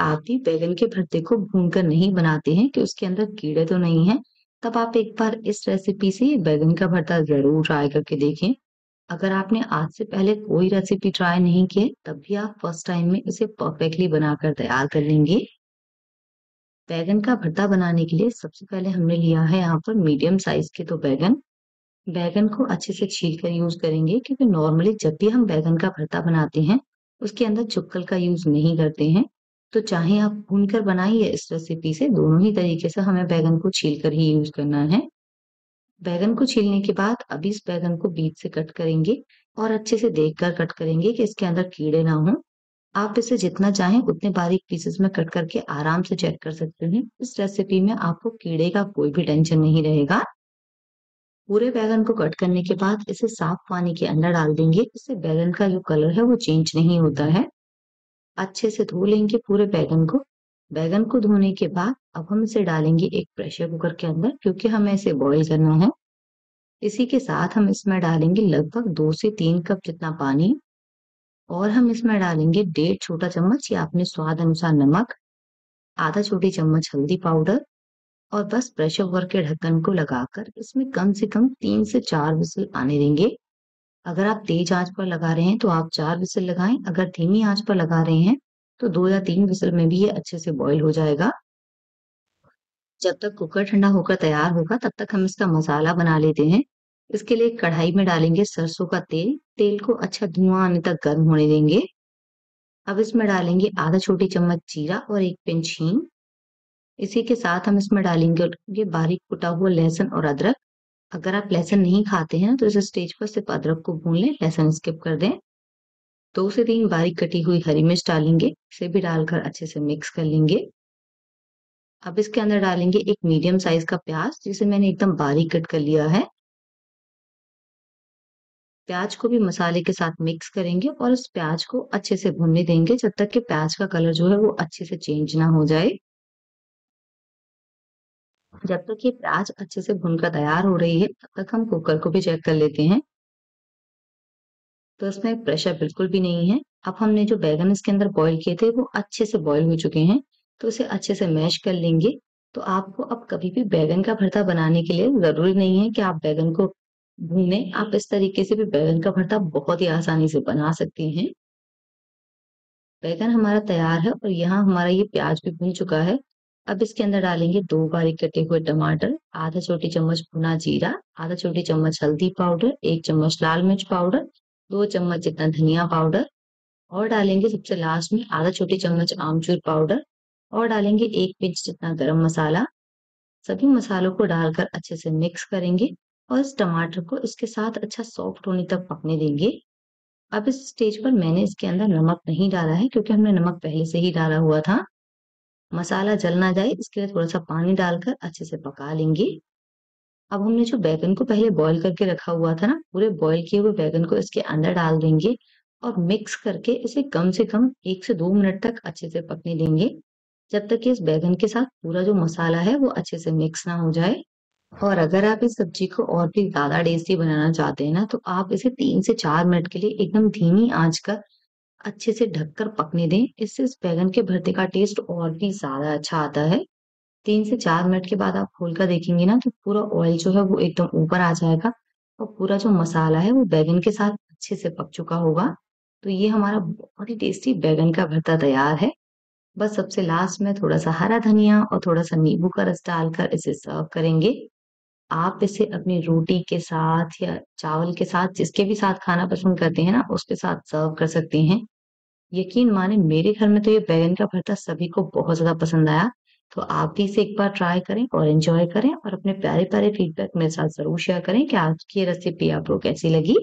आप भी बैगन के भरते को भूनकर नहीं बनाते हैं कि उसके अंदर कीड़े तो नहीं हैं, तब आप एक बार इस रेसिपी से बैगन का भरता ज़रूर ट्राई करके देखें। अगर आपने आज से पहले कोई रेसिपी ट्राई नहीं की तब भी आप फ़र्स्ट टाइम में इसे परफेक्टली बनाकर तैयार कर लेंगे। बैगन का भरता बनाने के लिए सबसे पहले हमने लिया है यहाँ पर मीडियम साइज़ के दो बैगन। बैगन को अच्छे से छील कर यूज़ करेंगे क्योंकि नॉर्मली जब भी हम बैगन का भरता बनाते हैं उसके अंदर चुक्कल का यूज़ नहीं करते हैं तो चाहे आप भून कर बनाइए इस रेसिपी से, दोनों ही तरीके से हमें बैगन को छील कर ही यूज़ करना है। बैगन को छीलने के बाद अभी इस बैगन को बीच से कट करेंगे और अच्छे से देखकर कट करेंगे कि इसके अंदर कीड़े ना हो। आप इसे जितना चाहें उतने बारीक पीसेस में कट करके आराम से चेक कर सकते हैं। इस रेसिपी में आपको कीड़े का कोई भी टेंशन नहीं रहेगा। पूरे बैगन को कट करने के बाद इसे साफ़ पानी के अंदर डाल देंगे। इससे बैगन का जो कलर है वो चेंज नहीं होता है। अच्छे से धो लेंगे पूरे बैगन को। बैगन को धोने के बाद अब हम इसे डालेंगे एक प्रेशर कुकर के अंदर क्योंकि हमें इसे बॉईल करना है। इसी के साथ हम इसमें डालेंगे लगभग दो से तीन कप जितना पानी और हम इसमें डालेंगे डेढ़ छोटा चम्मच या अपने स्वाद अनुसार नमक, आधा छोटी चम्मच हल्दी पाउडर और बस प्रेशर कुकर के ढक्कन को लगाकर इसमें कम से कम तीन से चार विसल आने देंगे। अगर आप तेज आँच पर लगा रहे हैं तो आप चार विसल लगाएँ। अगर धीमी आँच पर लगा रहे हैं तो दो या तीन विसल में भी ये अच्छे से बॉईल हो जाएगा। जब तक कुकर ठंडा होकर तैयार होगा, तब तक हम इसका मसाला बना लेते हैं। इसके लिए कढ़ाई में डालेंगे सरसों का तेल। तेल को अच्छा धुआँ आने तक गर्म होने देंगे। अब इसमें डालेंगे आधा छोटी चम्मच जीरा और एक पिंच हींग। इसी के साथ हम इसमें डालेंगे बारीक कुटा हुआ लहसुन और अदरक। अगर आप लहसुन नहीं खाते हैं तो इस स्टेज पर सिर्फ़ अदरक को भून लें, लहसुन स्किप कर दें। दो से तीन बारीक कटी हुई हरी मिर्च डालेंगे, इसे भी डालकर अच्छे से मिक्स कर लेंगे। अब इसके अंदर डालेंगे एक मीडियम साइज़ का प्याज, जिसे मैंने एकदम बारीक कट कर लिया है। प्याज को भी मसाले के साथ मिक्स करेंगे और उस प्याज को अच्छे से भुनने देंगे, जब तक कि प्याज का कलर जो है वो अच्छे से चेंज ना हो जाए। जब तक ये प्याज अच्छे से भुनकर तैयार हो रही है, तब तक हम कुकर को भी चेक कर लेते हैं। तो इसमें प्रेशर बिल्कुल भी नहीं है। अब हमने जो बैगन इसके अंदर बॉईल किए थे, वो अच्छे से बॉईल हो चुके हैं। तो इसे अच्छे से मैश कर लेंगे। तो आपको अब कभी भी बैगन का भरता बनाने के लिए ज़रूरी नहीं है कि आप बैगन को भूने। आप इस तरीके से भी बैगन का भरता बहुत ही आसानी से बना सकते हैं। बैगन हमारा तैयार है और यहाँ हमारा ये प्याज भी भून चुका है। अब इसके अंदर डालेंगे दो बारीक कटे हुए टमाटर, आधा छोटी चम्मच भुना जीरा, आधा छोटी चम्मच हल्दी पाउडर, एक चम्मच लाल मिर्च पाउडर, दो चम्मच जितना धनिया पाउडर और डालेंगे सबसे लास्ट में आधा छोटी चम्मच आमचूर पाउडर और डालेंगे एक पिंच जितना गरम मसाला। सभी मसालों को डालकर अच्छे से मिक्स करेंगे और इस टमाटर को इसके साथ अच्छा सॉफ्ट होने तक पकने देंगे। अब इस स्टेज पर मैंने इसके अंदर नमक नहीं डाला है क्योंकि हमने नमक पहले से ही डाला हुआ था। मसाला जल ना जाए, इसके लिए थोड़ा सा पानी डालकर अच्छे से पका लेंगे। अब हमने जो बैगन को पहले बॉईल करके रखा हुआ था ना, पूरे बॉईल किए हुए बैगन को इसके अंदर डाल देंगे और मिक्स करके इसे कम से कम एक से दो मिनट तक अच्छे से पकने देंगे। जब तक कि इस बैगन के साथ पूरा जो मसाला है वो अच्छे से मिक्स ना हो जाए। और अगर आप इस सब्ज़ी को और भी ज़्यादा टेस्टी बनाना चाहते हैं ना तो आप इसे तीन से चार मिनट के लिए एकदम धीमी आँच कर अच्छे से ढककर पकने दें। इससे इस बैगन के भरते का टेस्ट और भी ज़्यादा अच्छा आता है। तीन से चार मिनट के बाद आप खोल कर देखेंगे ना तो पूरा ऑयल जो है वो एकदम ऊपर आ जाएगा और पूरा जो मसाला है वो बैगन के साथ अच्छे से पक चुका होगा। तो ये हमारा बहुत ही टेस्टी बैगन का भरता तैयार है। बस सबसे लास्ट में थोड़ा सा हरा धनिया और थोड़ा सा नींबू का रस डालकर इसे सर्व करेंगे। आप इसे अपनी रोटी के साथ या चावल के साथ जिसके भी साथ खाना पसंद करते हैं ना, उसके साथ सर्व कर सकते हैं। यकीन माने मेरे घर में तो ये बैगन का भरता सभी को बहुत ज़्यादा पसंद आया तो आप भी इसे एक बार ट्राई करें और एंजॉय करें और अपने प्यारे प्यारे फीडबैक मेरे साथ ज़रूर शेयर करें कि आज की रेसिपी आप लोग कैसी लगी।